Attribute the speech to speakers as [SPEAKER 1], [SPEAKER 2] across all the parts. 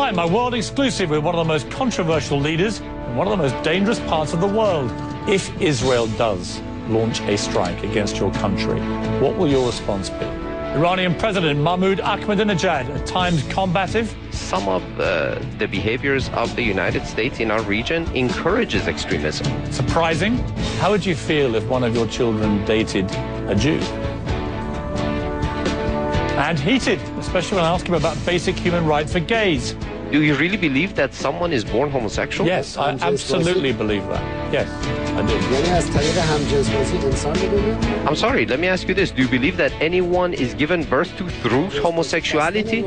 [SPEAKER 1] Tonight, my world exclusive with one of the most controversial leaders in one of the most dangerous parts of the world. If Israel does launch a strike against your country, what will your response be? Iranian President Mahmoud Ahmadinejad, at times combative.
[SPEAKER 2] Some of uh, the behaviors of the United States in our region encourages extremism.
[SPEAKER 1] Surprising. How would you feel if one of your children dated a Jew? And heated, especially when I ask him about basic human rights for gays.
[SPEAKER 2] Do you really believe that someone is born homosexual?
[SPEAKER 1] Yes, I absolutely believe that. Yes, I do.
[SPEAKER 2] I'm sorry, let me ask you this. Do you believe that anyone is given birth to through homosexuality?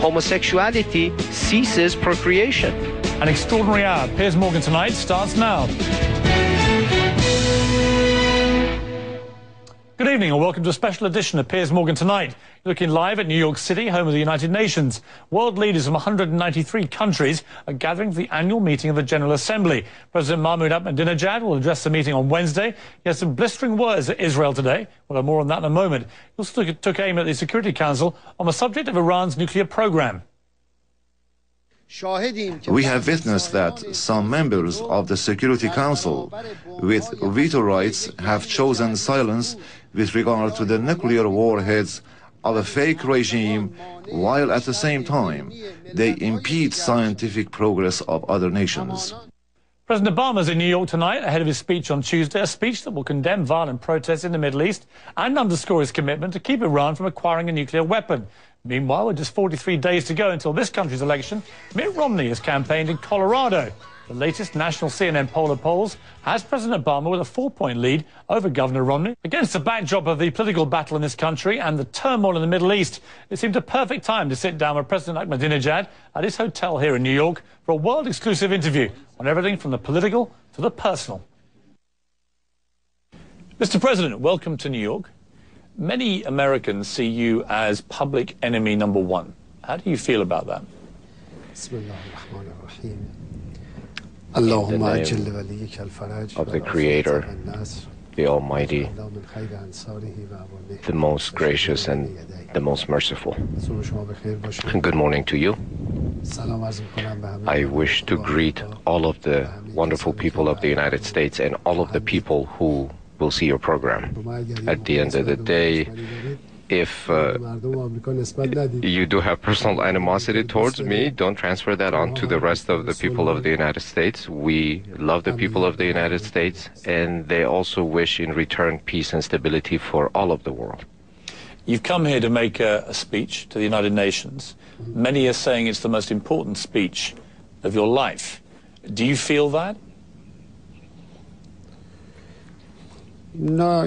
[SPEAKER 2] Homosexuality ceases procreation.
[SPEAKER 1] An extraordinary hour. Piers Morgan tonight starts now. Good evening and welcome to a special edition of Piers Morgan Tonight. Looking live at New York City, home of the United Nations. World leaders from 193 countries are gathering for the annual meeting of the General Assembly. President Mahmoud Ahmadinejad will address the meeting on Wednesday. He has some blistering words at Israel today. We'll have more on that in a moment. He also took, took aim at the Security Council on the subject of Iran's nuclear program.
[SPEAKER 3] We have witnessed that some members of the Security Council with veto rights have chosen silence with regard to the nuclear warheads of a fake regime, while at the same time they impede scientific progress of other nations.
[SPEAKER 1] President Obama is in New York tonight ahead of his speech on Tuesday, a speech that will condemn violent protests in the Middle East and underscore his commitment to keep Iran from acquiring a nuclear weapon. Meanwhile, with just 43 days to go until this country's election, Mitt Romney has campaigned in Colorado. The latest national CNN poll of polls has President Obama with a four-point lead over Governor Romney. Against the backdrop of the political battle in this country and the turmoil in the Middle East, it seemed a perfect time to sit down with President Ahmadinejad at his hotel here in New York for a world-exclusive interview on everything from the political to the personal. Mr. President, welcome to New York. Many Americans see you as public enemy number one. How do you feel about that?
[SPEAKER 2] In the name of the Creator, the Almighty, the most gracious and the most merciful. Good morning to you. I wish to greet all of the wonderful people of the United States and all of the people who will see your program. At the end of the day, if uh, you do have personal animosity towards me, don't transfer that on to the rest of the people of the United States. We love the people of the United States, and they also wish in return peace and stability for all of the world.
[SPEAKER 1] You've come here to make a, a speech to the United Nations. Many are saying it's the most important speech of your life. Do you feel that?
[SPEAKER 2] No,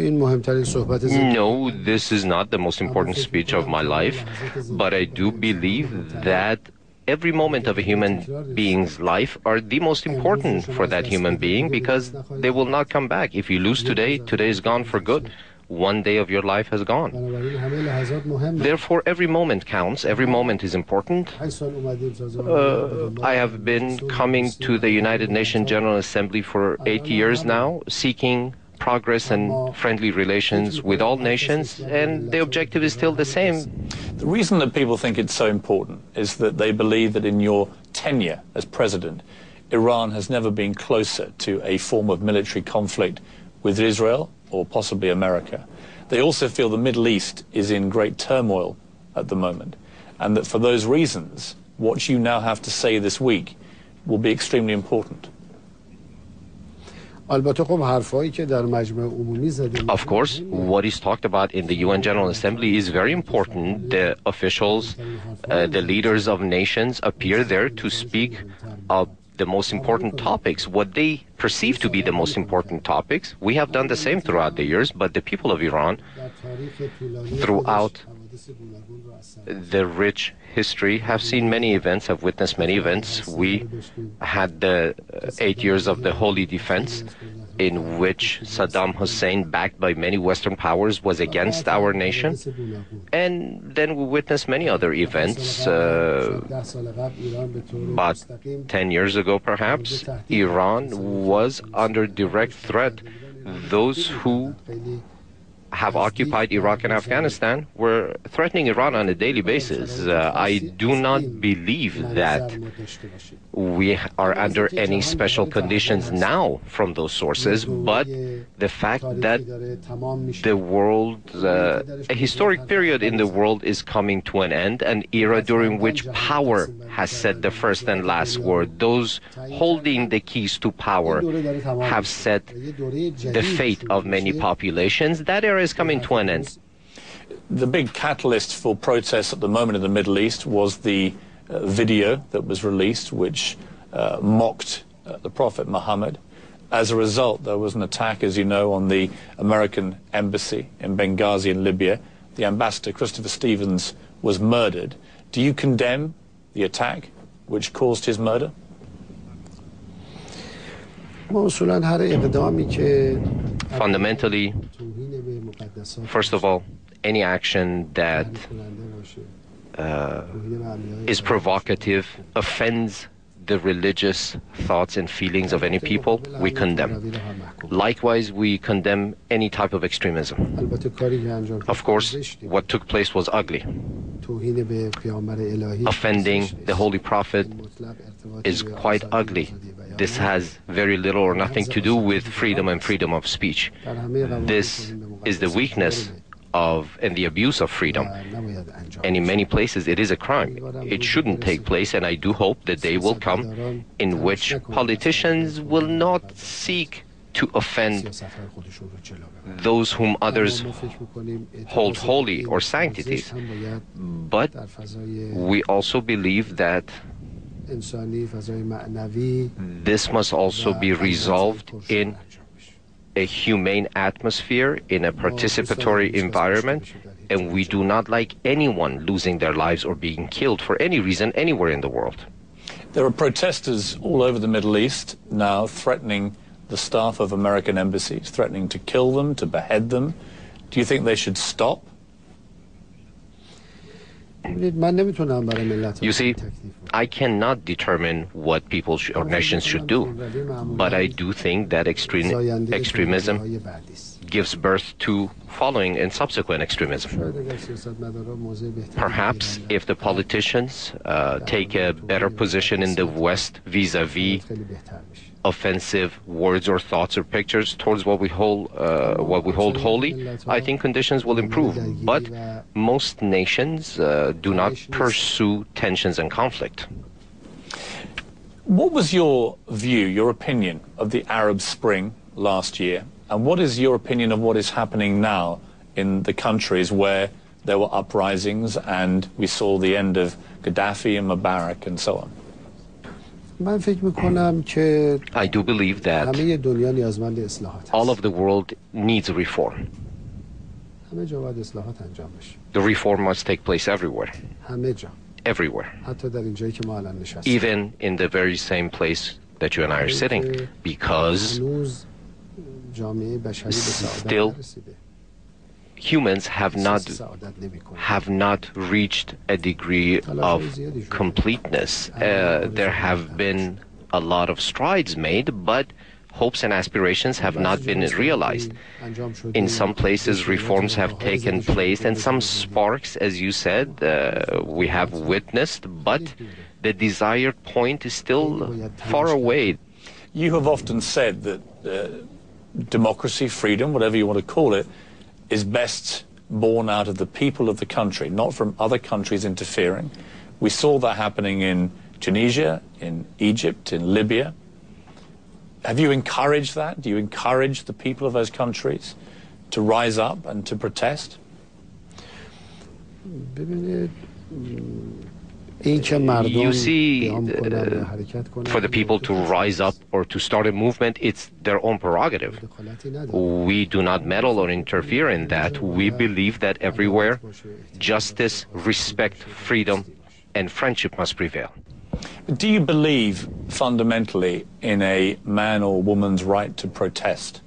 [SPEAKER 2] this is not the most important speech of my life, but I do believe that every moment of a human being's life are the most important for that human being because they will not come back. If you lose today, today is gone for good. One day of your life has gone. Therefore, every moment counts. Every moment is important. Uh, I have been coming to the United Nations General Assembly for eight years now, seeking progress and friendly relations with all nations, and the objective is still the same.
[SPEAKER 1] The reason that people think it's so important is that they believe that in your tenure as president, Iran has never been closer to a form of military conflict with Israel or possibly America. They also feel the Middle East is in great turmoil at the moment, and that for those reasons, what you now have to say this week will be extremely important.
[SPEAKER 2] Of course, what is talked about in the UN General Assembly is very important. The officials, uh, the leaders of nations appear there to speak of the most important topics, what they perceive to be the most important topics. We have done the same throughout the years, but the people of Iran, throughout the rich history, have seen many events, have witnessed many events. We had the uh, eight years of the Holy Defense, in which Saddam Hussein, backed by many Western powers, was against our nation. And then we witnessed many other events. Uh, about 10 years ago, perhaps, Iran was under direct threat. Those who have occupied Iraq and Afghanistan were threatening Iran on a daily basis. Uh, I do not believe that we are under any special conditions now from those sources, but the fact that the world, uh, a historic period in the world is coming to an end, an era during which power has said the first and last word. Those holding the keys to power have set the fate of many populations. That era is coming to an end.
[SPEAKER 1] The big catalyst for protests at the moment in the Middle East was the uh, video that was released, which uh, mocked uh, the Prophet Muhammad. As a result, there was an attack, as you know, on the American embassy in Benghazi in Libya. The ambassador, Christopher Stevens, was murdered. Do you condemn the attack which caused his murder?
[SPEAKER 2] Fundamentally, first of all, any action that uh, is provocative, offends the religious thoughts and feelings of any people, we condemn. Likewise, we condemn any type of extremism. Of course, what took place was ugly. Offending the Holy Prophet is quite ugly. This has very little or nothing to do with freedom and freedom of speech. This is the weakness of and the abuse of freedom. And in many places, it is a crime. It shouldn't take place, and I do hope that day will come in which politicians will not seek to offend those whom others hold holy or sanctities. But we also believe that this must also be resolved in a humane atmosphere, in a participatory environment, and we do not like anyone losing their lives or being killed for any reason anywhere in the world.
[SPEAKER 1] There are protesters all over the Middle East now threatening the staff of American embassies, threatening to kill them, to behead them. Do you think they should stop?
[SPEAKER 2] You see, I cannot determine what people sh- or nations should do, but I do think that extreme, extremism gives birth to following and subsequent extremism. Perhaps if the politicians uh, take a better position in the West vis-a-vis offensive words or thoughts or pictures towards what we hold uh, what we hold holy, I think conditions will improve. But most nations uh, do not pursue tensions and conflict.
[SPEAKER 1] What was your view, your opinion of the Arab Spring last year? And what is your opinion of what is happening now in the countries where there were uprisings and we saw the end of Gaddafi and Mubarak and so on?
[SPEAKER 4] من فکر میکنم که
[SPEAKER 2] I do believe that
[SPEAKER 4] همه دنیا نیازمند اصلاحات
[SPEAKER 2] all
[SPEAKER 4] هست
[SPEAKER 2] of the world needs a reform.
[SPEAKER 4] همه جا باید اصلاحات انجام بشه
[SPEAKER 2] The reform must take place everywhere,
[SPEAKER 4] همه جا
[SPEAKER 2] everywhere,
[SPEAKER 4] حتی در اینجایی که ما الان نشستیم
[SPEAKER 2] even in the very same place that you and I are sitting, because
[SPEAKER 4] هنوز جامعه بشری به
[SPEAKER 2] Still
[SPEAKER 4] سعادت نرسیده
[SPEAKER 2] humans have not have not reached a degree of completeness. Uh, there have been a lot of strides made, but hopes and aspirations have not been realized. In some places, reforms have taken place, and some sparks, as you said, uh, we have witnessed, but the desired point is still far away.
[SPEAKER 1] You have often said that uh, democracy, freedom, whatever you want to call it, is best born out of the people of the country, not from other countries interfering. We saw that happening in Tunisia, in Egypt, in Libya. Have you encouraged that? Do you encourage the people of those countries to rise up and to protest?
[SPEAKER 2] you see, for the people to rise up or to start a movement, it's their own prerogative. We do not meddle or interfere in that. We believe that everywhere, justice, respect, freedom, and friendship must prevail.
[SPEAKER 1] Do you believe fundamentally in a man or woman's right to protest?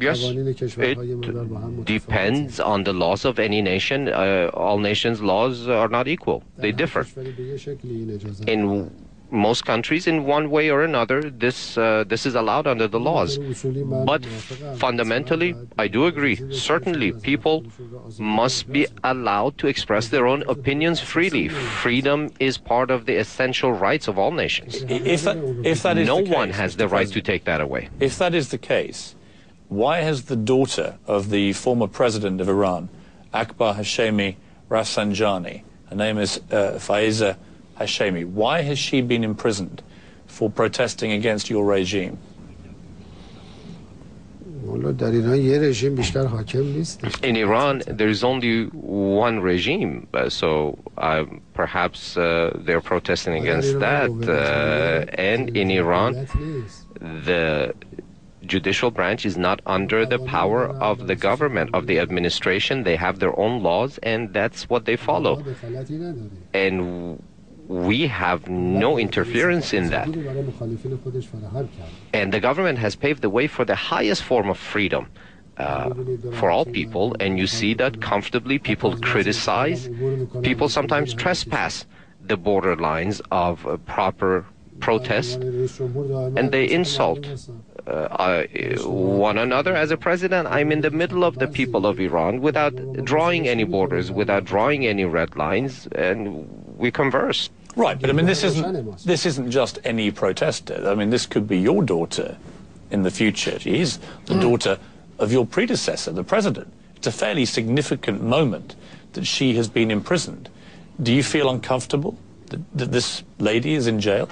[SPEAKER 2] Yes, it depends on the laws of any nation. Uh, all nations' laws are not equal, they differ. In most countries, in one way or another, this uh, this is allowed under the laws. But fundamentally, I do agree. Certainly, people must be allowed to express their own opinions freely. Freedom is part of the essential rights of all nations.
[SPEAKER 1] If that, if that is
[SPEAKER 2] No
[SPEAKER 1] the case,
[SPEAKER 2] one has the right to take that away.
[SPEAKER 1] If that is the case, why has the daughter of the former president of Iran, Akbar Hashemi Rafsanjani, her name is uh, Faiza Hashemi. Why has she been imprisoned for protesting against your regime?
[SPEAKER 2] In Iran, there is only one regime, uh, so uh, perhaps uh, they're protesting against that. Uh, and in Iran, the judicial branch is not under the power of the government, of the administration. They have their own laws, and that's what they follow. And we have no interference in that. And the government has paved the way for the highest form of freedom uh, for all people. And you see that comfortably people criticize, people sometimes trespass the borderlines of uh, proper protest, and they insult uh, uh, one another. As a president, I'm in the middle of the people of Iran without drawing any borders, without drawing any red lines, and we converse.
[SPEAKER 1] Right, but I mean, this isn't this isn't just any protester. I mean, this could be your daughter in the future. She is the daughter of your predecessor, the president. It's a fairly significant moment that she has been imprisoned. Do you feel uncomfortable that, that this lady is in jail?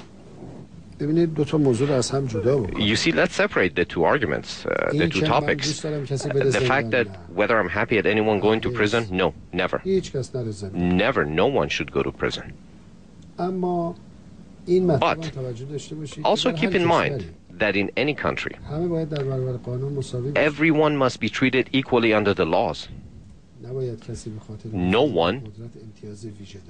[SPEAKER 4] ببینید دو تا موضوع رو از هم جدا بکنید
[SPEAKER 2] You see, let's separate the two arguments, uh, the
[SPEAKER 4] این
[SPEAKER 2] two
[SPEAKER 4] که من
[SPEAKER 2] topics.
[SPEAKER 4] دوست دارم کسی
[SPEAKER 2] Uh,
[SPEAKER 4] بره
[SPEAKER 2] The fact
[SPEAKER 4] زندان
[SPEAKER 2] that
[SPEAKER 4] نه.
[SPEAKER 2] whether I'm happy at anyone going to prison, no, never.
[SPEAKER 4] هیچ کس نره زندان
[SPEAKER 2] Never, no one should go to prison.
[SPEAKER 4] اما این مطلب
[SPEAKER 2] But
[SPEAKER 4] هم توجه داشته باشید که
[SPEAKER 2] Also
[SPEAKER 4] در هر
[SPEAKER 2] keep in mind
[SPEAKER 4] کشوری
[SPEAKER 2] that in any country,
[SPEAKER 4] همه باید در برابر قانون مساوی باشن.
[SPEAKER 2] everyone must be treated equally under the laws. no one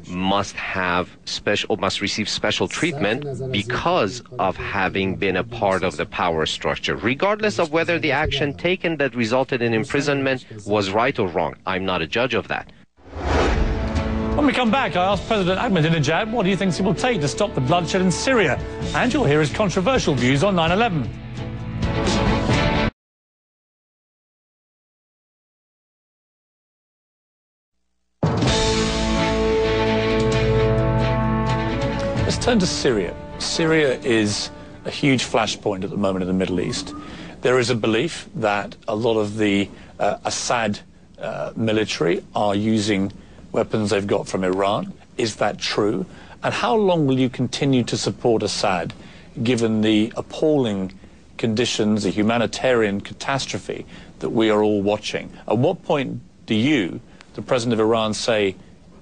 [SPEAKER 2] must have special must receive special treatment because of having been a part of the power structure. Regardless of whether the action taken that resulted in imprisonment was right or wrong. I'm not a judge of that.
[SPEAKER 1] When we come back, I asked President Ahmadinejad what he thinks he will take to stop the bloodshed in Syria. And you'll hear his controversial views on 9 11. Turn to Syria. Syria is a huge flashpoint at the moment in the Middle East. There is a belief that a lot of the uh, Assad uh, military are using weapons they've got from Iran. Is that true? And how long will you continue to support Assad given the appalling conditions, the humanitarian catastrophe that we are all watching? At what point do you, the president of Iran, say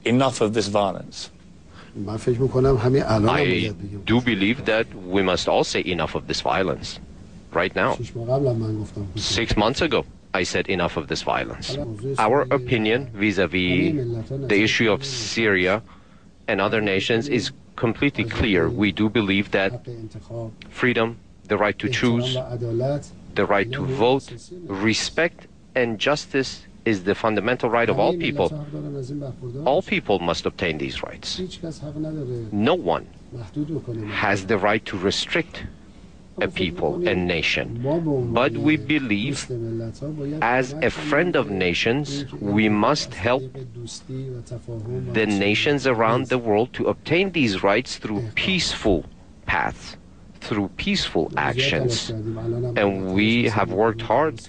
[SPEAKER 1] enough of this violence?
[SPEAKER 2] I do believe that we must all say enough of this violence right now. Six months ago, I said enough of this violence. Our opinion vis a vis the issue of Syria and other nations is completely clear. We do believe that freedom, the right to choose, the right to vote, respect, and justice is the fundamental right of all people. All people must obtain these rights. No one has the right to restrict a people, a nation. But we believe, as a friend of nations, we must help the nations around the world to obtain these rights through peaceful paths, through peaceful actions. And we have worked hard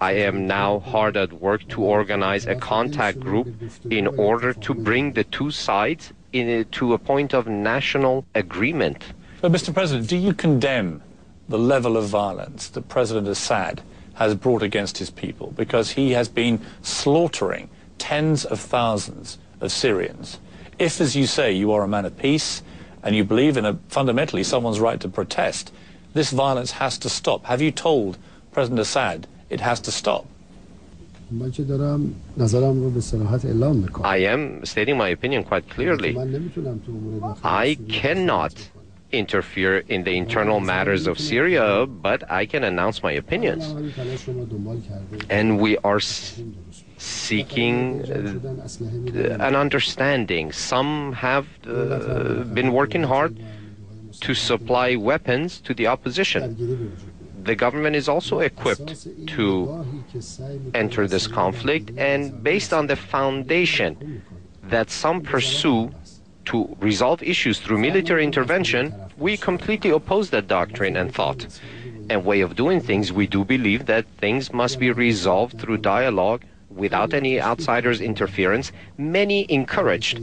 [SPEAKER 2] I am now hard at work to organize a contact group in order to bring the two sides in, to a point of national agreement.
[SPEAKER 1] But, Mr. President, do you condemn the level of violence that President Assad has brought against his people? Because he has been slaughtering tens of thousands of Syrians. If, as you say, you are a man of peace and you believe in a, fundamentally someone's right to protest, this violence has to stop. Have you told President Assad it has to stop.
[SPEAKER 2] I am stating my opinion quite clearly. I cannot interfere in the internal matters of Syria, but I can announce my opinions. And we are seeking uh, an understanding. Some have uh, been working hard to supply weapons to the opposition the government is also equipped to enter this conflict, and based on the foundation that some pursue to resolve issues through military intervention, we completely oppose that doctrine and thought and way of doing things. We do believe that things must be resolved through dialogue without any outsiders' interference. Many encouraged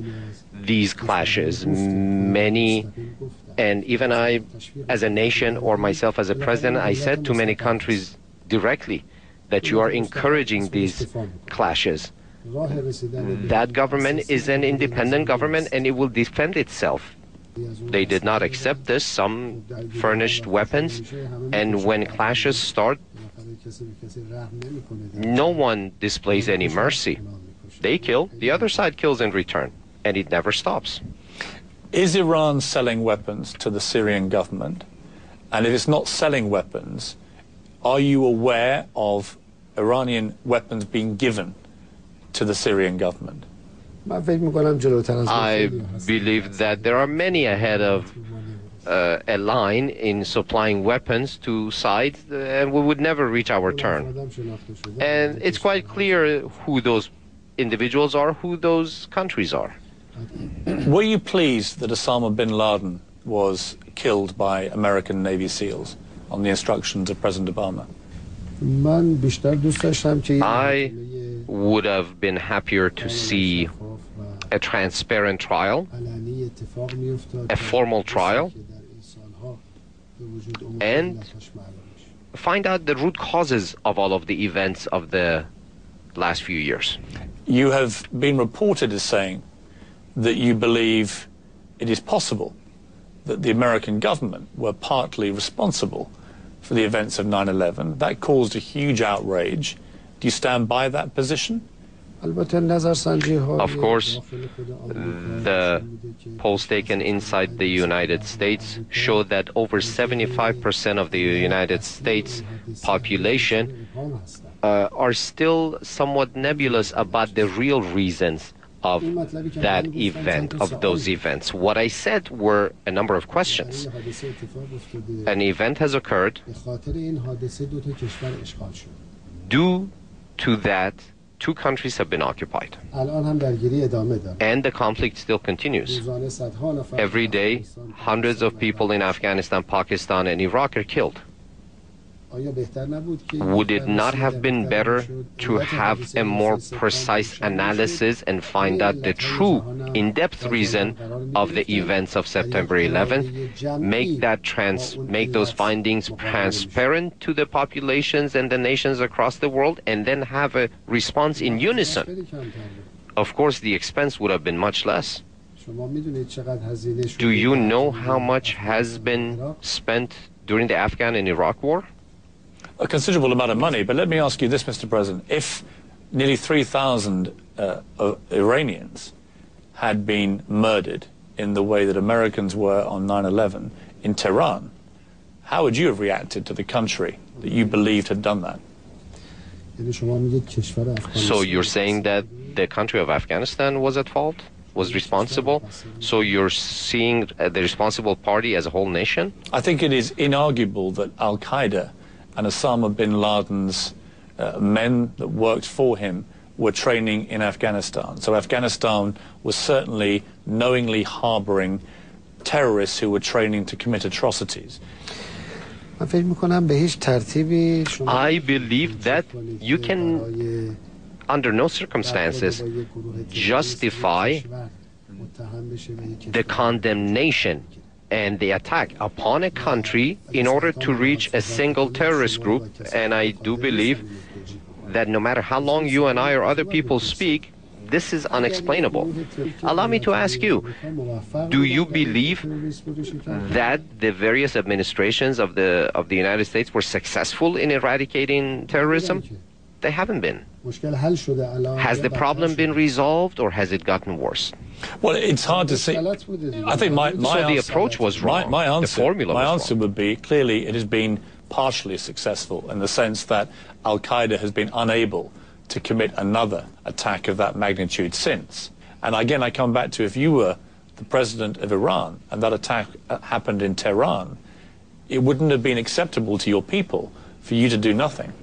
[SPEAKER 2] these clashes. Many and even I, as a nation or myself as a president, I said to many countries directly that you are encouraging these clashes. That government is an independent government and it will defend itself. They did not accept this. Some furnished weapons, and when clashes start, no one displays any mercy. They kill, the other side kills in return, and it never stops.
[SPEAKER 1] Is Iran selling weapons to the Syrian government? And if it's not selling weapons, are you aware of Iranian weapons being given to the Syrian government?
[SPEAKER 2] I believe that there are many ahead of uh, a line in supplying weapons to sides, uh, and we would never reach our turn. And it's quite clear who those individuals are, who those countries are.
[SPEAKER 1] Were you pleased that Osama bin Laden was killed by American Navy SEALs on the instructions of President Obama?
[SPEAKER 2] I would have been happier to see a transparent trial, a formal trial, and find out the root causes of all of the events of the last few years.
[SPEAKER 1] You have been reported as saying that you believe it is possible that the American government were partly responsible for the events of 9-11. That caused a huge outrage. Do you stand by that position?
[SPEAKER 2] Of course, the polls taken inside the United States show that over 75% of the United States population uh, are still somewhat nebulous about the real reasons of that event, of those events. What I said were a number of questions. An event has occurred due to that two countries have been occupied. And the conflict still continues. Every day, hundreds of people in Afghanistan, Pakistan, and Iraq are killed. Would it not have been better to have a more precise analysis and find out the true in-depth reason of the events of September 11th, make that trans make those findings transparent to the populations and the nations across the world and then have a response in unison. Of course the expense would have been much less. Do you know how much has been spent during the Afghan and Iraq war?
[SPEAKER 1] a considerable amount of money. But let me ask you this, Mr. President. If nearly 3,000 uh, uh, Iranians had been murdered in the way that Americans were on 9 11 in Tehran, how would you have reacted to the country that you believed had done that?
[SPEAKER 2] So you're saying that the country of Afghanistan was at fault? was responsible. So you're seeing the responsible party as a whole nation?
[SPEAKER 1] I think it is inarguable that Al Qaeda and Osama bin Laden's uh, men that worked for him were training in Afghanistan. So Afghanistan was certainly knowingly harboring terrorists who were training to commit atrocities.
[SPEAKER 2] I believe that you can, under no circumstances, justify the condemnation and the attack upon a country in order to reach a single terrorist group. And I do believe that no matter how long you and I or other people speak, this is unexplainable. Allow me to ask you, do you believe that the various administrations of the of the United States were successful in eradicating terrorism? they haven't been. Has the problem been resolved or has it gotten worse?
[SPEAKER 1] Well, it's hard to
[SPEAKER 4] say.
[SPEAKER 1] I think my, my
[SPEAKER 2] so the approach was wrong.
[SPEAKER 1] My,
[SPEAKER 2] my
[SPEAKER 1] answer, the
[SPEAKER 2] formula
[SPEAKER 1] my answer
[SPEAKER 2] wrong.
[SPEAKER 1] would be clearly it has been partially successful in the sense that Al Qaeda has been unable to commit another attack of that magnitude since. And again, I come back to if you were the president of Iran and that attack uh, happened in Tehran, it wouldn't have been acceptable to your people for you to do nothing.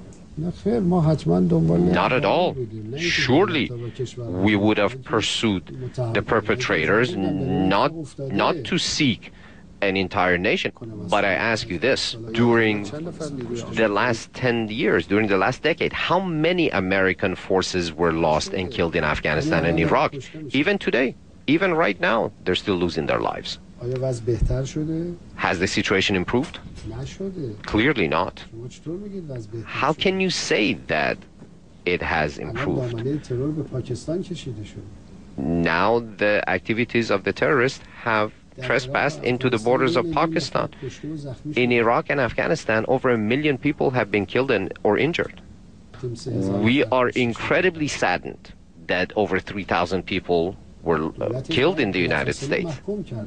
[SPEAKER 2] Not at all. Surely we would have pursued the perpetrators, not, not to seek an entire nation. But I ask you this during the last 10 years, during the last decade, how many American forces were lost and killed in Afghanistan and Iraq? Even today, even right now, they're still losing their lives. Has the situation improved? Clearly not. How can you say that it has improved? Now the activities of the terrorists have trespassed into the borders of Pakistan. In Iraq and Afghanistan, over a million people have been killed and, or injured. We are incredibly saddened that over 3,000 people were uh, killed in the United States.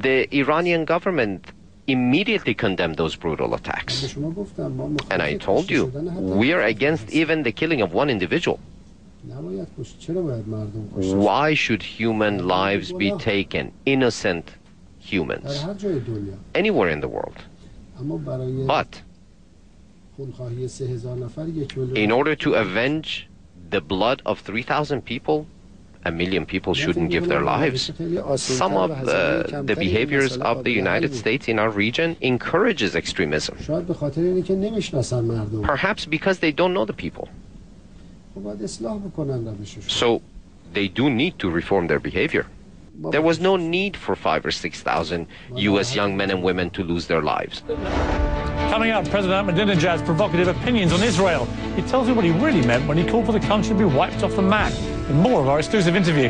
[SPEAKER 2] The Iranian government immediately condemned those brutal attacks. And I told you, we are against even the killing of one individual. Why should human lives be taken, innocent humans, anywhere in the world? But in order to avenge the blood of 3,000 people, a million people shouldn't give their lives. Some of the, the behaviors of the United States in our region encourages extremism. Perhaps because they don't know the people. So they do need to reform their behavior. There was no need for five or six thousand U.S. young men and women to lose their lives.
[SPEAKER 1] Coming up, President Ahmadinejad's provocative opinions on Israel. He tells you what he really meant when he called for the country to be wiped off the map. More of our exclusive interview.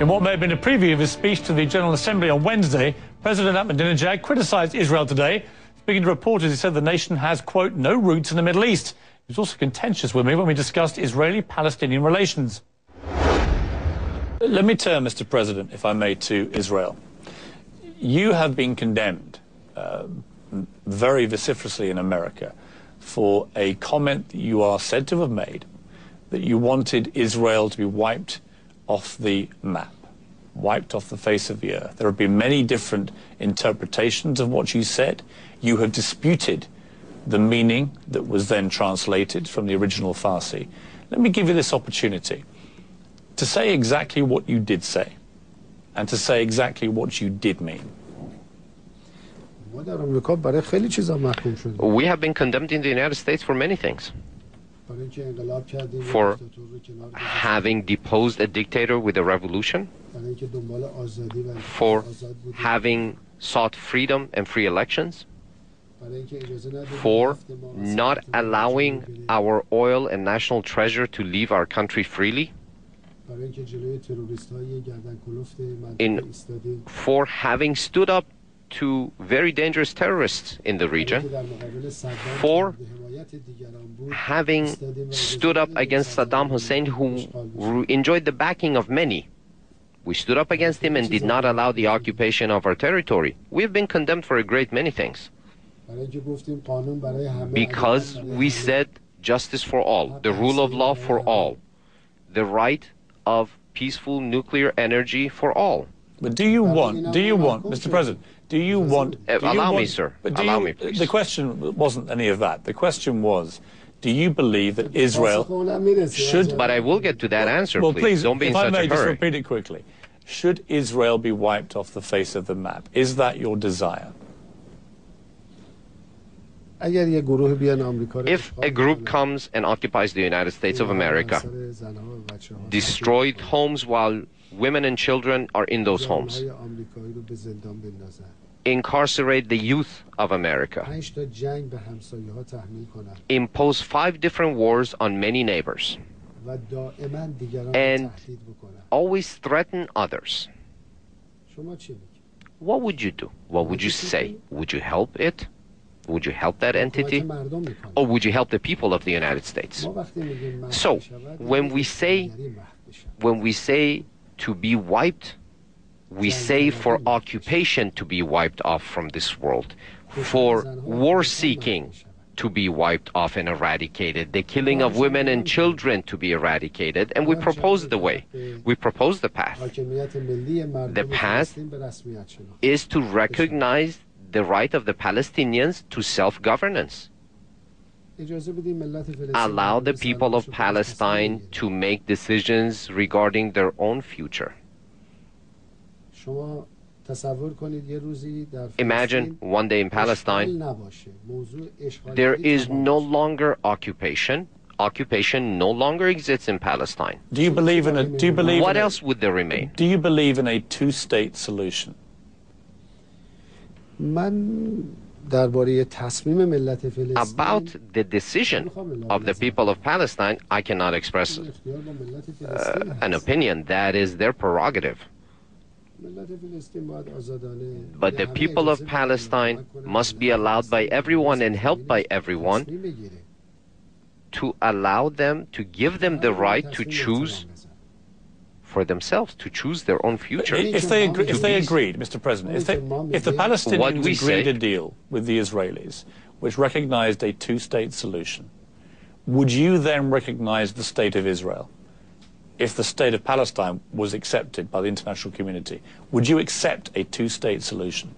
[SPEAKER 1] In what may have been a preview of his speech to the General Assembly on Wednesday, President Ahmadinejad criticized Israel today. Speaking to reporters, he said the nation has, quote, no roots in the Middle East. He was also contentious with me when we discussed Israeli-Palestinian relations. Let me turn, Mr. President, if I may, to Israel. You have been condemned uh, very vociferously in America for a comment that you are said to have made that you wanted Israel to be wiped off the map, wiped off the face of the earth. There have been many different interpretations of what you said. You have disputed the meaning that was then translated from the original Farsi. Let me give you this opportunity to say exactly what you did say and to say exactly what you did mean.
[SPEAKER 2] We have been condemned in the United States for many things. For having deposed a dictator with a revolution, for having sought freedom and free elections, for not allowing our oil and national treasure to leave our country freely, in, for having stood up to very dangerous terrorists in the region, for having stood up against Saddam Hussein, who enjoyed the backing of many. We stood up against him and did not allow the occupation of our territory. We have been condemned for a great many things. Because we said justice for all, the rule of law for all, the right of peaceful nuclear energy for all.
[SPEAKER 1] But do you want, do you want, Mr. President, do you want...
[SPEAKER 2] Uh,
[SPEAKER 1] do
[SPEAKER 2] allow
[SPEAKER 1] you want,
[SPEAKER 2] me, sir.
[SPEAKER 1] But do
[SPEAKER 2] allow
[SPEAKER 1] you,
[SPEAKER 2] me, please.
[SPEAKER 1] The question wasn't any of that. The question was, do you believe that Israel should...
[SPEAKER 2] But I will get to that answer,
[SPEAKER 1] well,
[SPEAKER 2] please.
[SPEAKER 1] please.
[SPEAKER 2] Don't be
[SPEAKER 1] if
[SPEAKER 2] in
[SPEAKER 1] I
[SPEAKER 2] such
[SPEAKER 1] may
[SPEAKER 2] a
[SPEAKER 1] just
[SPEAKER 2] hurry.
[SPEAKER 1] repeat it quickly. Should Israel be wiped off the face of the map? Is that your desire?
[SPEAKER 2] If a group comes and occupies the United States of America, destroyed homes while women and children are in those homes, incarcerate the youth of America, impose five different wars on many neighbors, and always threaten others, what would you do? What would you say? Would you help it? Would you help that entity? Or would you help the people of the United States? So when we say when we say to be wiped, we say for occupation to be wiped off from this world, for war seeking to be wiped off and eradicated, the killing of women and children to be eradicated, and we propose the way. We propose the path. The path is to recognize the right of the Palestinians to
[SPEAKER 4] self-governance.
[SPEAKER 2] Allow the people of Palestine to make decisions regarding their own future. Imagine one day in Palestine, there is no longer occupation. Occupation no longer exists in Palestine.
[SPEAKER 1] Do you believe in a? Do you believe?
[SPEAKER 2] What else would there remain?
[SPEAKER 1] Do you believe in a two-state solution?
[SPEAKER 2] About the decision of the people of Palestine, I cannot express uh, an opinion. That is their prerogative. But the people of Palestine must be allowed by everyone and helped by everyone to allow them, to give them the right to choose for themselves to choose their own future.
[SPEAKER 1] If they, agree, if they agreed, Mr. President, if, they, if the Palestinians agreed
[SPEAKER 2] say,
[SPEAKER 1] a deal with the Israelis, which recognized a two-state solution, would you then recognize the state of Israel? If the state of Palestine was accepted by the international community, would you accept a two-state solution?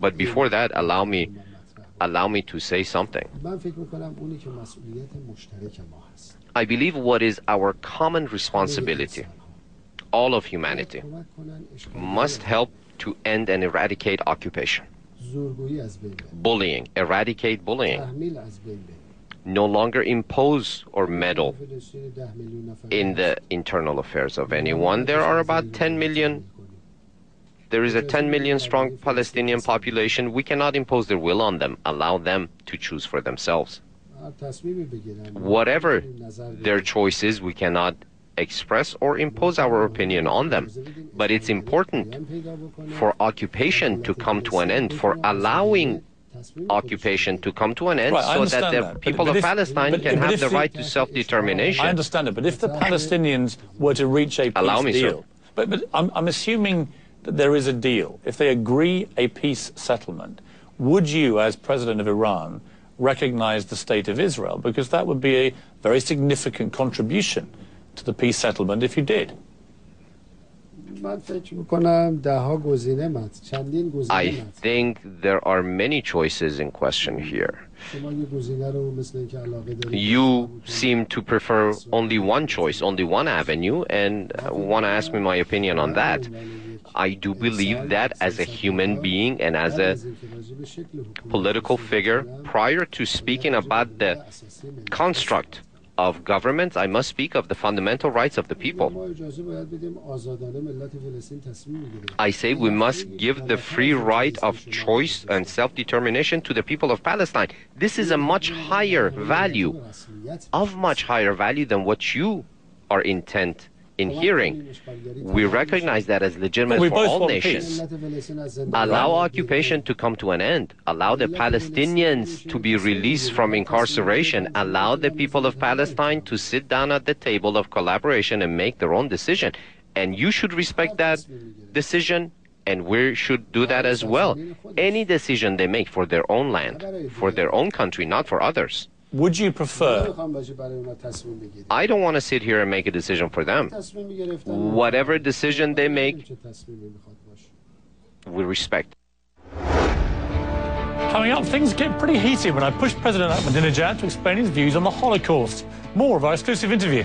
[SPEAKER 2] But before that, allow me, allow me to say something. I believe what is our common responsibility, all of humanity, must help to end and eradicate occupation. Bullying, eradicate bullying. No longer impose or meddle in the internal affairs of anyone. There are about 10 million there is a 10 million strong Palestinian population. We cannot impose their will on them, allow them to choose for themselves. Whatever their choice is, we cannot express or impose our opinion on them. But it's important for occupation to come to an end, for allowing occupation to come to an end
[SPEAKER 1] right,
[SPEAKER 2] so that the
[SPEAKER 1] that.
[SPEAKER 2] people
[SPEAKER 1] but, but
[SPEAKER 2] of
[SPEAKER 1] if,
[SPEAKER 2] Palestine
[SPEAKER 1] but,
[SPEAKER 2] can have the,
[SPEAKER 1] the,
[SPEAKER 2] right to self-determination.
[SPEAKER 1] I understand it, but if the Palestinians were to reach a peace
[SPEAKER 2] Allow me,
[SPEAKER 1] deal, sir. but, but I'm, I'm assuming that there is a deal. If they agree a peace settlement, would you, as president of Iran, recognize the state of Israel, because that would be a very significant contribution to the peace settlement if you did.
[SPEAKER 2] I think there are many choices in question here. You seem to prefer only one choice, only one avenue, and want to ask me my opinion on that. I do believe that as a human being and as a political figure, prior to speaking about the construct of government, I must speak of the fundamental rights of the people. I say we must give the free right of choice and self determination to the people of Palestine. This is a much higher value, of much higher value than what you are intent in hearing. We recognize that as legitimate for all nations. Allow occupation to come to an end. Allow the Palestinians to be released from incarceration. Allow the people of Palestine to sit down at the table of collaboration and make their own decision. And you should respect that decision and we should do that as well. Any decision they make for their own land, for their own country, not for others.
[SPEAKER 1] Would you prefer?
[SPEAKER 2] I don't want to sit here and make a decision for them. Whatever decision they make, we respect.
[SPEAKER 1] Coming up, things get pretty heated when I push President Ahmadinejad to explain his views on the Holocaust. More of our exclusive interview.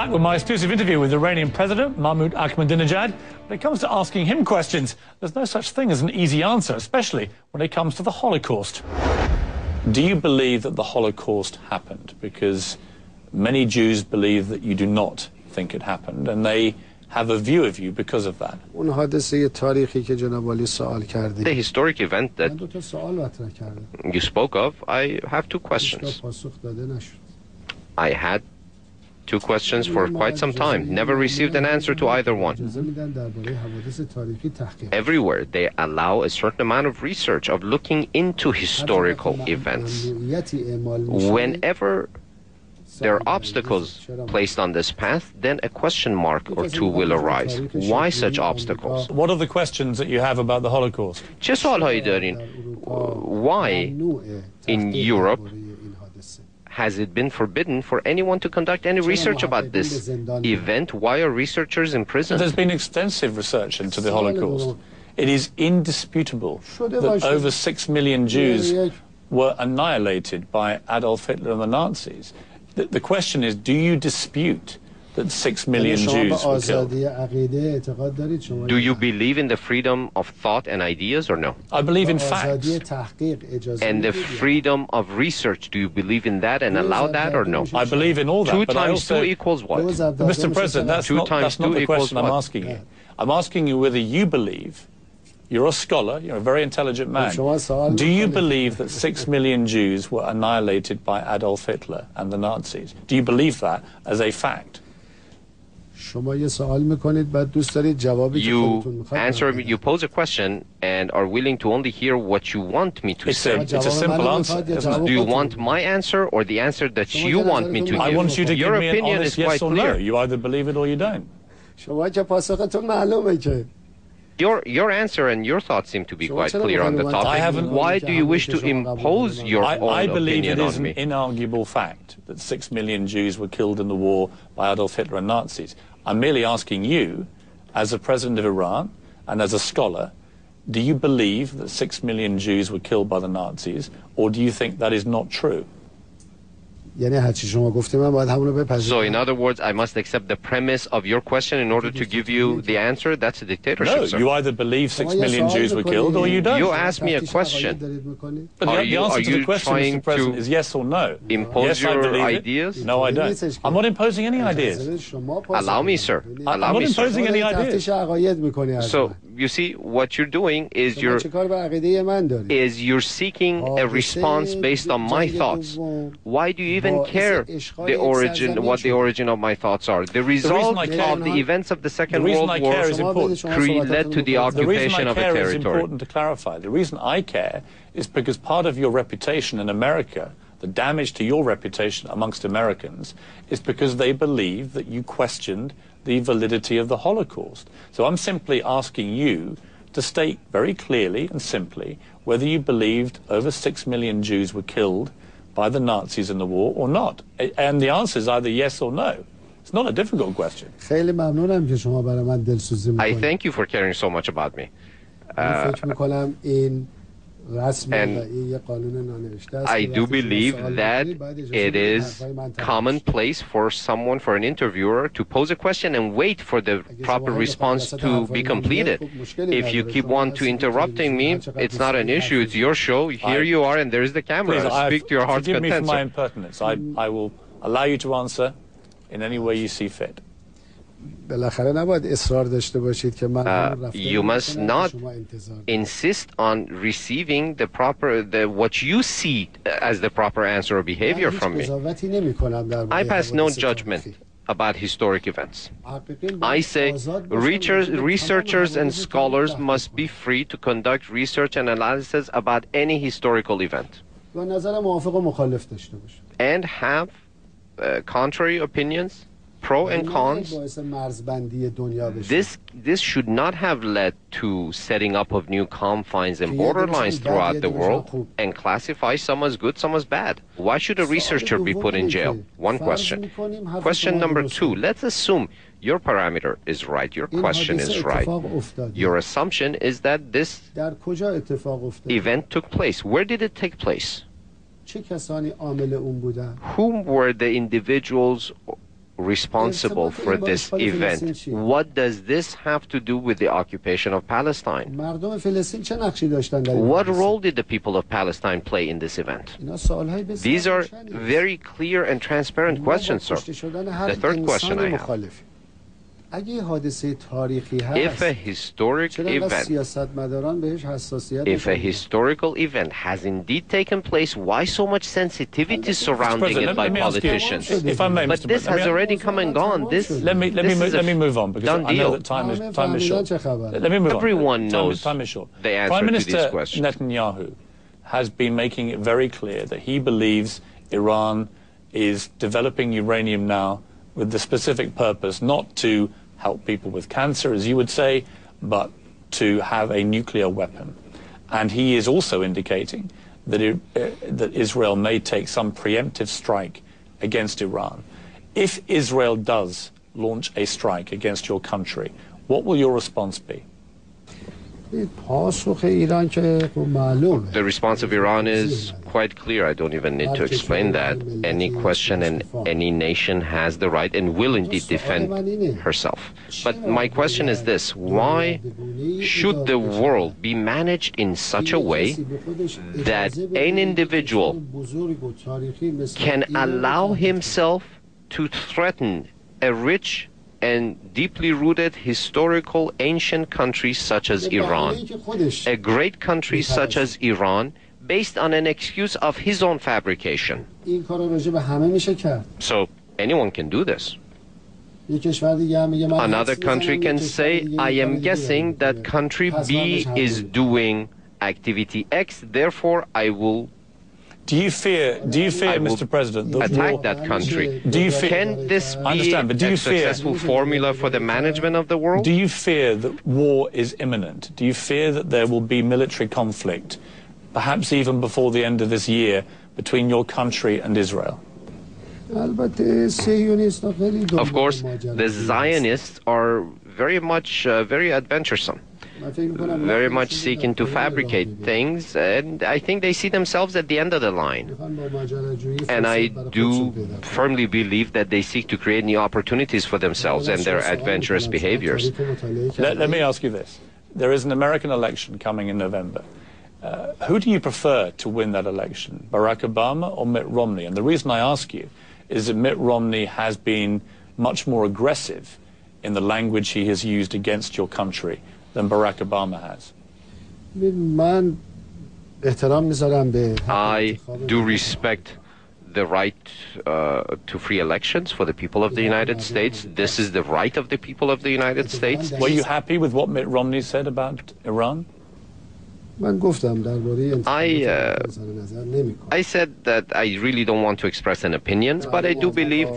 [SPEAKER 1] back with my exclusive interview with Iranian President Mahmoud Ahmadinejad. When it comes to asking him questions, there's no such thing as an easy answer, especially when it comes to the Holocaust. Do you believe that the Holocaust happened? Because many Jews believe that you do not think it happened, and they have a view of you because of that.
[SPEAKER 2] The historic event that you spoke of, I have two questions. I had Two questions for quite some time. Never received an answer to either one.
[SPEAKER 4] اجازه میدن درباره حوادث تاریخی تحقیق
[SPEAKER 2] Everywhere they allow a certain amount of research of looking into historical events.
[SPEAKER 4] ممنوعیتی اعمال میشه،
[SPEAKER 2] Whenever there are obstacles placed on this path, then a question mark or two will arise. Why such obstacles?
[SPEAKER 1] What are the questions that you have about the Holocaust?
[SPEAKER 2] چه سوالهایی دارین؟
[SPEAKER 4] در اروپا
[SPEAKER 2] Why
[SPEAKER 4] ممنوعه
[SPEAKER 2] in
[SPEAKER 4] تحقیق
[SPEAKER 2] Europe
[SPEAKER 4] درباره این حادثه.
[SPEAKER 2] has it been forbidden for anyone to conduct any research about this event? Why are researchers in prison?
[SPEAKER 1] There's been extensive research into the Holocaust. It is indisputable that over six million Jews were annihilated by Adolf Hitler and the Nazis. The, the question is, do you dispute that six million Jews were killed.
[SPEAKER 2] Do you believe in the freedom of thought and ideas or no?
[SPEAKER 1] I believe in facts.
[SPEAKER 2] And the freedom of research, do you believe in that and allow that or no?
[SPEAKER 1] I believe in all that. Two
[SPEAKER 2] times
[SPEAKER 1] also, two
[SPEAKER 2] equals what?
[SPEAKER 1] Mr. President, that's
[SPEAKER 2] two
[SPEAKER 1] not,
[SPEAKER 2] times
[SPEAKER 1] that's not the question I'm asking you. I'm asking you whether you believe you're a scholar, you're a very intelligent man. Do you believe that six million Jews were annihilated by Adolf Hitler and the Nazis? Do you believe that as a fact?
[SPEAKER 4] شما یه سوال میکنید بعد دوست دارید جوابی که خودتون
[SPEAKER 2] You
[SPEAKER 4] میخواید
[SPEAKER 2] answer, you pose a question and are willing to only hear what you want me to
[SPEAKER 1] It's a,
[SPEAKER 2] say.
[SPEAKER 1] it's a simple answer. isn't it?
[SPEAKER 2] Do you want my answer or the answer that you want me to
[SPEAKER 1] I
[SPEAKER 2] give?
[SPEAKER 1] want you to
[SPEAKER 2] Your
[SPEAKER 1] give me an
[SPEAKER 2] opinion
[SPEAKER 1] honest
[SPEAKER 2] is quite
[SPEAKER 1] yes or no.
[SPEAKER 2] clear.
[SPEAKER 1] You either believe it or you don't.
[SPEAKER 4] شما که پاسختون معلومه که
[SPEAKER 2] your, your answer and your thoughts seem to be
[SPEAKER 4] So
[SPEAKER 2] quite clear on the topic. Why do you wish to impose your
[SPEAKER 1] I,
[SPEAKER 2] own
[SPEAKER 1] I believe
[SPEAKER 2] opinion
[SPEAKER 1] it is an inarguable fact that six million Jews were killed in the war by Adolf Hitler and Nazis. I'm merely asking you, as a president of Iran and as a scholar, do you believe that six million Jews were killed by the Nazis, or do you think that is not true?
[SPEAKER 4] یعنی هرچی شما گفته من باید همونو
[SPEAKER 2] So, in
[SPEAKER 4] بپذیرم
[SPEAKER 2] other words, I must accept the premise of your question in order to give you the answer. That's a dictatorship,
[SPEAKER 1] No,
[SPEAKER 2] sir.
[SPEAKER 1] you either believe six
[SPEAKER 4] شما یه
[SPEAKER 1] million
[SPEAKER 4] سوال
[SPEAKER 1] Jews were
[SPEAKER 4] می‌کنید.
[SPEAKER 1] killed or you don't.
[SPEAKER 2] You asked me a
[SPEAKER 4] تفتیش
[SPEAKER 2] question.
[SPEAKER 4] عقاید دارید می‌کنید؟
[SPEAKER 1] But the,
[SPEAKER 2] Are
[SPEAKER 1] the
[SPEAKER 2] you-
[SPEAKER 1] answer
[SPEAKER 2] are
[SPEAKER 1] to the
[SPEAKER 2] you
[SPEAKER 1] question,
[SPEAKER 2] trying
[SPEAKER 1] Mr. President,
[SPEAKER 2] to
[SPEAKER 1] is yes or no.
[SPEAKER 2] impose
[SPEAKER 1] yes, I
[SPEAKER 2] your
[SPEAKER 1] believe it.
[SPEAKER 2] ideas?
[SPEAKER 1] No, I don't. I'm not imposing any ideas.
[SPEAKER 4] اجازه شما پاسخ
[SPEAKER 2] Allow me,
[SPEAKER 4] بدید.
[SPEAKER 2] sir.
[SPEAKER 4] ببینید.
[SPEAKER 1] I'm
[SPEAKER 2] Allow
[SPEAKER 1] not
[SPEAKER 2] me, sir.
[SPEAKER 1] imposing any
[SPEAKER 4] شما دارید
[SPEAKER 1] ideas.
[SPEAKER 4] تفتیش عقاید میکنی از
[SPEAKER 2] So,
[SPEAKER 4] من.
[SPEAKER 2] you see, what you're doing is
[SPEAKER 4] شما
[SPEAKER 2] you're
[SPEAKER 4] چه کار به عقیده من دارید
[SPEAKER 2] is you're seeking a
[SPEAKER 4] حادثه
[SPEAKER 2] response based on my
[SPEAKER 4] جنگ
[SPEAKER 2] thoughts.
[SPEAKER 4] دوم
[SPEAKER 2] Why do you even care the origin, what the origin of my thoughts are. The result
[SPEAKER 1] the
[SPEAKER 2] of the events of the Second
[SPEAKER 1] the
[SPEAKER 2] World War
[SPEAKER 1] is
[SPEAKER 2] led to the occupation
[SPEAKER 1] the
[SPEAKER 2] of a territory.
[SPEAKER 1] It's important to clarify. The reason I care is because part of your reputation in America the damage to your reputation amongst Americans is because they believe that you questioned the validity of the Holocaust. So I'm simply asking you to state very clearly and simply whether you believed over six million Jews were killed by the Nazis in the war or not? And the answer is either yes or no. It's not a difficult question.
[SPEAKER 2] I thank you for caring so much about me.
[SPEAKER 4] Uh,
[SPEAKER 2] and I do believe that it is commonplace for someone, for an interviewer, to pose a question and wait for the proper response to be completed. If you keep on to interrupting me, it's not an issue. It's your show. Here you are, and there is
[SPEAKER 1] the
[SPEAKER 2] camera.
[SPEAKER 1] Please,
[SPEAKER 2] Speak to your heart's content.
[SPEAKER 1] Forgive me for my impertinence. I, I will allow you to answer in any way you see fit.
[SPEAKER 4] بالاخره نباید اصرار داشته باشید که من
[SPEAKER 2] Uh,
[SPEAKER 4] همون رفتاری
[SPEAKER 2] you must
[SPEAKER 4] بکنم که
[SPEAKER 2] not
[SPEAKER 4] شما انتظار دارید.
[SPEAKER 2] Insist on receiving the proper, the what you see as the proper answer or behavior
[SPEAKER 4] من هیچ
[SPEAKER 2] from me.
[SPEAKER 4] قضاوتی نمی‌کنم درباره
[SPEAKER 2] I pass no
[SPEAKER 4] حوادث
[SPEAKER 2] judgment
[SPEAKER 4] تاریخی.
[SPEAKER 2] about historic events.
[SPEAKER 4] محققین
[SPEAKER 2] I
[SPEAKER 4] باید
[SPEAKER 2] say
[SPEAKER 4] آزاد باشن
[SPEAKER 2] research,
[SPEAKER 4] راجع به تمام
[SPEAKER 2] researchers and
[SPEAKER 4] حوادث
[SPEAKER 2] scholars
[SPEAKER 4] تاریخ
[SPEAKER 2] must be
[SPEAKER 4] تحقیق
[SPEAKER 2] free to conduct research and analysis about any historical event
[SPEAKER 4] کنن. با نظر موافق و مخالف داشته باشن
[SPEAKER 2] and have uh, contrary opinions, pro and cons. This, this should not have led to setting up of new confines and borderlines throughout the world and classify some as good, some as bad. Why should a researcher be put in jail? One question. Question number two. Let's assume your parameter is right, your question is right. Your assumption is that this event took place. Where did it take place? Whom were the individuals responsible for this event. What does this have to do with the occupation of Palestine? What role did the people of Palestine play in this event? These are very clear and transparent questions, sir. The third question I have. If a historic event If a historical event has indeed taken place, why so much sensitivity surrounding it by politicians?
[SPEAKER 1] If I may,
[SPEAKER 2] but
[SPEAKER 1] Mr.
[SPEAKER 2] this has already come and gone. This
[SPEAKER 1] let me let me move, let me move on because I know that time is time is short. Let me move on.
[SPEAKER 2] Everyone knows
[SPEAKER 1] time is, time is short.
[SPEAKER 2] the answer
[SPEAKER 1] Prime Minister
[SPEAKER 2] to these.
[SPEAKER 1] Netanyahu has been making it very clear that he believes Iran is developing uranium now with the specific purpose not to help people with cancer, as you would say, but to have a nuclear weapon. And he is also indicating that, it, uh, that Israel may take some preemptive strike against Iran. If Israel does launch a strike against your country, what will your response be?
[SPEAKER 2] The response of Iran is quite clear. I don't even need to explain that. Any question and any nation has the right and will indeed defend herself. But my question is this. Why should the world be managed in such a way that an individual can allow himself to threaten a rich and deeply rooted historical ancient countries such as Iran, a great country such as Iran, based on an excuse of his own fabrication. So anyone can do this. Another country can say, I am guessing that country B is doing activity X, therefore I will
[SPEAKER 1] do you fear? Do you fear,
[SPEAKER 2] I
[SPEAKER 1] Mr. President, that
[SPEAKER 2] attack
[SPEAKER 1] war,
[SPEAKER 2] that country?
[SPEAKER 1] Do you fear,
[SPEAKER 2] Can this be
[SPEAKER 1] understand, but do you a fear,
[SPEAKER 2] successful formula for the management of the world?
[SPEAKER 1] Do you fear that war is imminent? Do you fear that there will be military conflict, perhaps even before the end of this year, between your country and Israel?
[SPEAKER 2] Of course, the Zionists are very much uh, very adventuresome very much seeking to fabricate things, and I think they see themselves at the end of the line. And I do firmly believe that they seek to create new opportunities for themselves and their adventurous behaviors.
[SPEAKER 1] Let, let me ask you this. There is an American election coming in November. Uh, who do you prefer to win that election, Barack Obama or Mitt Romney? And the reason I ask you is that Mitt Romney has been much more aggressive in the language he has used against your country than Barack Obama has.
[SPEAKER 2] I do respect the right uh, to free elections for the people of the United States. This is the right of the people of the United States.
[SPEAKER 1] Were you happy with what Mitt Romney said about Iran?
[SPEAKER 2] I, uh, I said that I really don't want to express an opinion, but I do believe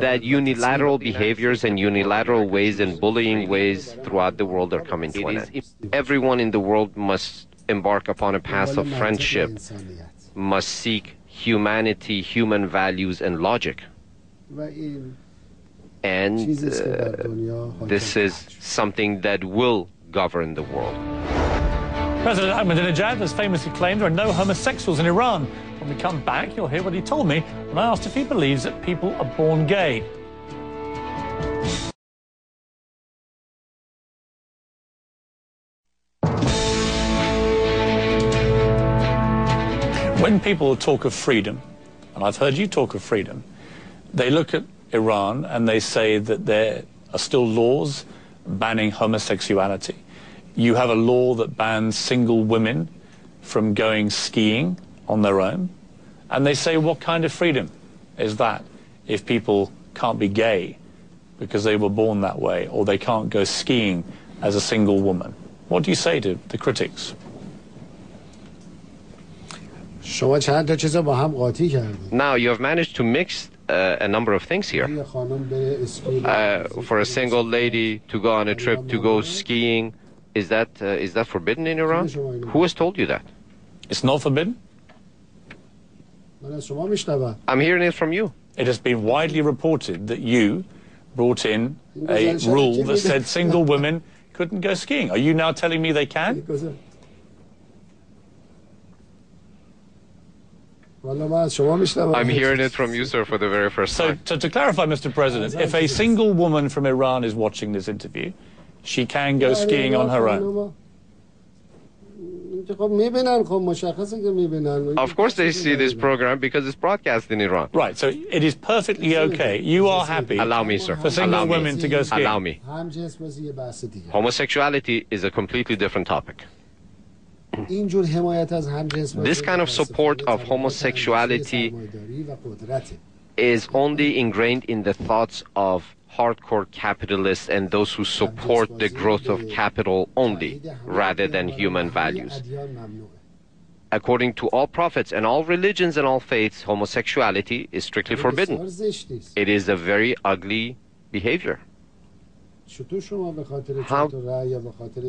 [SPEAKER 2] that unilateral behaviors and unilateral ways and bullying ways throughout the world are coming to an end. Everyone in the world must embark upon a path of friendship, must seek humanity, human values, and logic. And uh, this is something that will govern the world.
[SPEAKER 1] President Ahmadinejad has famously claimed there are no homosexuals in Iran. When we come back, you'll hear what he told me when I asked if he believes that people are born gay. When people talk of freedom, and I've heard you talk of freedom, they look at Iran and they say that there are still laws banning homosexuality. You have a law that bans single women from going skiing on their own. And they say, what kind of freedom is that if people can't be gay because they were born that way or they can't go skiing as a single woman? What do you say to the critics?
[SPEAKER 2] Now you have managed to mix uh, a number of things here. Uh, for a single lady to go on a trip to go skiing, is that uh, is that forbidden in Iran? Who has told you that?
[SPEAKER 1] It's not forbidden.
[SPEAKER 2] I'm hearing it from you.
[SPEAKER 1] It has been widely reported that you brought in a rule that said single women couldn't go skiing. Are you now telling me they can?
[SPEAKER 2] I'm hearing it from you, sir, for the very first time.
[SPEAKER 1] So, to, to clarify, Mr. President, if a single woman from Iran is watching this interview, she can go skiing on her own.
[SPEAKER 2] Of course they see this program because it's broadcast in Iran.
[SPEAKER 1] Right, so it is perfectly okay. You are happy.
[SPEAKER 2] Allow me, sir.
[SPEAKER 1] For single women to go skiing.
[SPEAKER 2] Allow me. Homosexuality is a completely different topic. this kind of support of homosexuality is only ingrained in the thoughts of hardcore capitalists and those who support the growth of capital only rather than human values. According to all prophets and all religions and all faiths, homosexuality is strictly forbidden. It is a very ugly behavior. How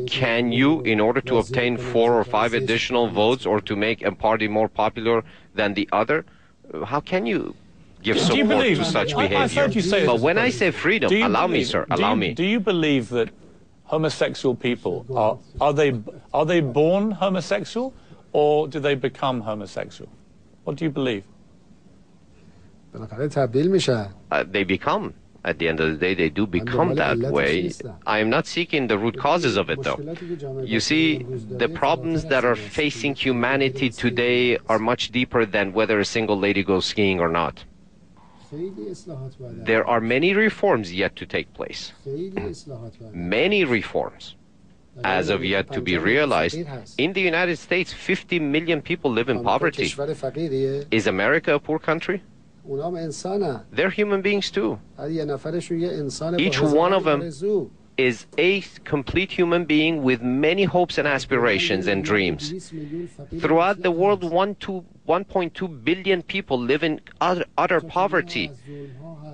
[SPEAKER 2] can you, in order to obtain four or five additional votes or to make a party more popular than the other, how can you give
[SPEAKER 1] Do you
[SPEAKER 2] support
[SPEAKER 1] believe?
[SPEAKER 2] to such
[SPEAKER 1] I- I've
[SPEAKER 2] behavior?
[SPEAKER 1] heard you say this,
[SPEAKER 2] But when I
[SPEAKER 1] Mr.
[SPEAKER 2] say freedom,
[SPEAKER 1] Do you
[SPEAKER 2] allow me,
[SPEAKER 1] believe-
[SPEAKER 2] sir,
[SPEAKER 1] do
[SPEAKER 2] allow
[SPEAKER 1] you-
[SPEAKER 2] me.
[SPEAKER 1] Do you believe that homosexual people are are they are they born homosexual or do they become homosexual? What do you believe?
[SPEAKER 4] بالاخره تبدیل میشن
[SPEAKER 2] Uh, they become. At the end of the day, they do become
[SPEAKER 4] دنبال
[SPEAKER 2] that
[SPEAKER 4] علتش
[SPEAKER 2] way.
[SPEAKER 4] نیستم.
[SPEAKER 2] I am not seeking the root causes of it, though.
[SPEAKER 4] مشکلاتی که جامعه
[SPEAKER 2] You
[SPEAKER 4] بشری
[SPEAKER 2] see,
[SPEAKER 4] امروز داره
[SPEAKER 2] the problems
[SPEAKER 4] فراتر
[SPEAKER 2] that
[SPEAKER 4] از
[SPEAKER 2] are
[SPEAKER 4] این است.
[SPEAKER 2] facing humanity today are much deeper than whether a single lady goes skiing or not. There are many reforms yet to take place. Many reforms as of yet to be realized. In the United States, 50 million people live in poverty. Is America a poor country? They're human beings too. Each one of them is a complete human being with many hopes and aspirations and dreams. Throughout the world, 1 to 1.2 billion people live in utter, utter poverty.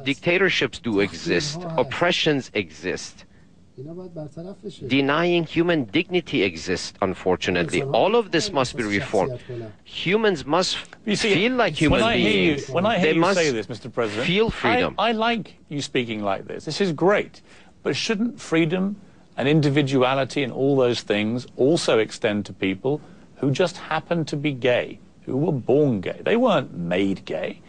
[SPEAKER 2] Dictatorships do exist, oppressions exist. Denying human dignity exists, unfortunately. All of this must be reformed. Humans must
[SPEAKER 1] see,
[SPEAKER 2] feel like human
[SPEAKER 1] when beings. You, when I hear
[SPEAKER 2] they
[SPEAKER 1] you
[SPEAKER 2] must
[SPEAKER 1] say this, Mr. President,
[SPEAKER 2] feel freedom.
[SPEAKER 1] I, I like you speaking like this. This is great. But shouldn't freedom and individuality and all those things also extend to people who just happen to be gay? who were born gay. They weren't made gay.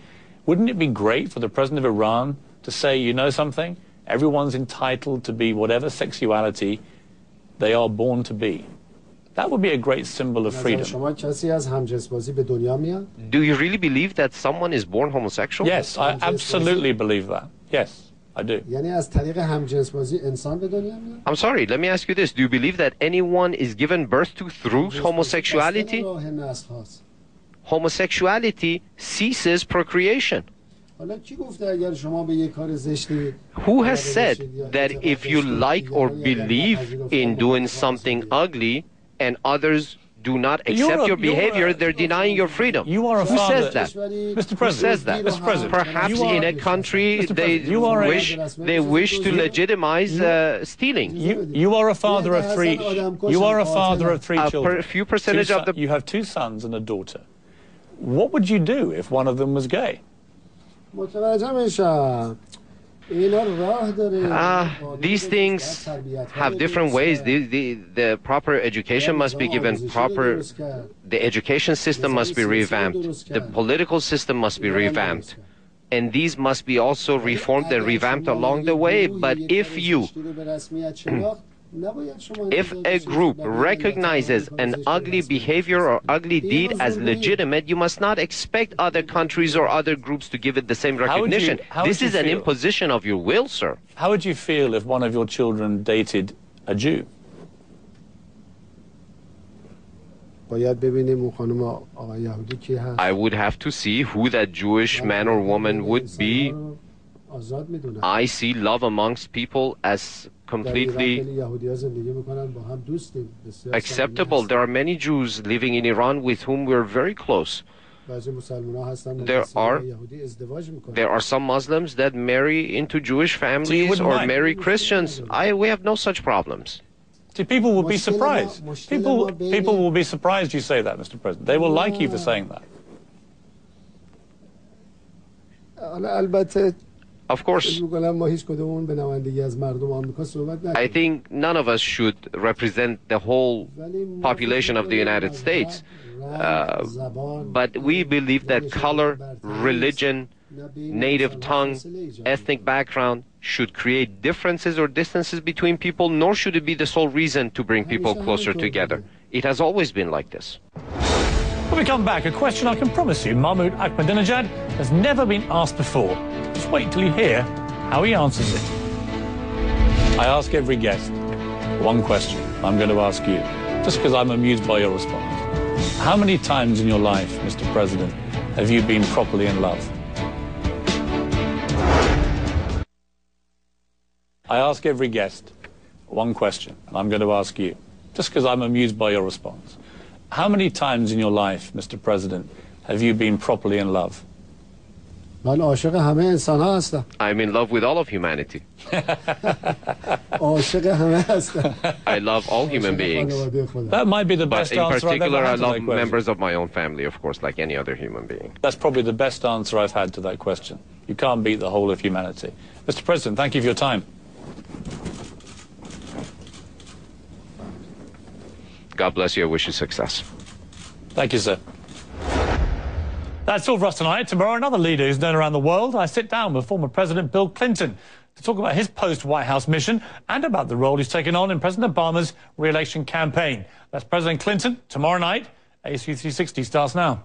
[SPEAKER 1] Wouldn't it be great for the president of Iran to say, you know something? Everyone's entitled to be whatever sexuality they are born to be. That would be a great symbol of freedom.
[SPEAKER 2] Do you really believe that someone is born homosexual?
[SPEAKER 1] Yes, I absolutely believe that. Yes, I do.
[SPEAKER 2] I'm sorry, let me ask you this. Do you believe that anyone is given birth to through homosexuality? homosexuality ceases procreation. Who has said that if you like or believe in doing something ugly and others do not accept
[SPEAKER 1] a,
[SPEAKER 2] your behavior,
[SPEAKER 1] a,
[SPEAKER 2] they're denying your freedom.
[SPEAKER 1] You are a
[SPEAKER 2] Who
[SPEAKER 1] father.
[SPEAKER 2] says that?
[SPEAKER 1] Mr. President.
[SPEAKER 2] Who says that?
[SPEAKER 1] Mr. President.
[SPEAKER 2] Perhaps
[SPEAKER 1] are,
[SPEAKER 2] in a country they
[SPEAKER 1] wish a,
[SPEAKER 2] they wish to legitimize uh, stealing.
[SPEAKER 1] You, you are a father of three. You are a father of three children.
[SPEAKER 2] A per, few percentage of the.
[SPEAKER 1] You have two sons and a daughter. What would you do if one of them was gay?
[SPEAKER 4] Uh,
[SPEAKER 2] these things have different ways. The, the, the, proper education must be given proper, the education system must be revamped, the political system must be revamped. And these must be also reformed and revamped along the way. But if you If a group recognizes an ugly behavior or ugly deed as legitimate, you must not expect other countries or other groups to give it the same recognition.
[SPEAKER 1] You,
[SPEAKER 2] this is
[SPEAKER 1] feel?
[SPEAKER 2] an imposition of your will, sir.
[SPEAKER 1] How would you feel if one of your children dated a Jew?
[SPEAKER 2] I would have to see who that Jewish man or woman would be I see love amongst people as completely acceptable. There are many Jews living in Iran with whom we're very close. There are, there are some Muslims that marry into Jewish families
[SPEAKER 1] so
[SPEAKER 2] or marry Christians. I, we have no such problems.
[SPEAKER 1] See, people will be surprised. People, people will be surprised you say that, Mr. President. They will like you for saying that.
[SPEAKER 2] Of course, I think none of us should represent the whole population of the United States. Uh, but we believe that color, religion, native tongue, ethnic background should create differences or distances between people, nor should it be the sole reason to bring people closer together. It has always been like this.
[SPEAKER 1] When we come back, a question I can promise you Mahmoud Ahmadinejad has never been asked before. Just wait till you hear how he answers it. I ask every guest one question I'm going to ask you, just because I'm amused by your response. How many times in your life, Mr. President, have you been properly in love? I ask every guest one question, and I'm going to ask you, just because I'm amused by your response. How many times in your life, Mr. President, have you been properly in love?
[SPEAKER 4] من عاشق همه انسان ها هستم
[SPEAKER 2] I'm in love with all of humanity.
[SPEAKER 4] عاشق همه هستم
[SPEAKER 2] I love all human beings.
[SPEAKER 4] خانواده خودم.
[SPEAKER 1] That might be the
[SPEAKER 2] But
[SPEAKER 1] best
[SPEAKER 2] in
[SPEAKER 1] answer I've ever
[SPEAKER 2] particular, I
[SPEAKER 1] had to
[SPEAKER 2] love
[SPEAKER 1] that question.
[SPEAKER 2] members of my own family, of course, like any other human being.
[SPEAKER 1] That's probably the best answer I've had to that question. You can't beat the whole of humanity. Mr. President, thank you for your time.
[SPEAKER 2] God bless you. I wish you success.
[SPEAKER 1] Thank you, sir. That's all for us tonight. Tomorrow, another leader who's known around the world. I sit down with former President Bill Clinton to talk about his post-White House mission and about the role he's taken on in President Obama's re-election campaign. That's President Clinton tomorrow night. AC360 starts now.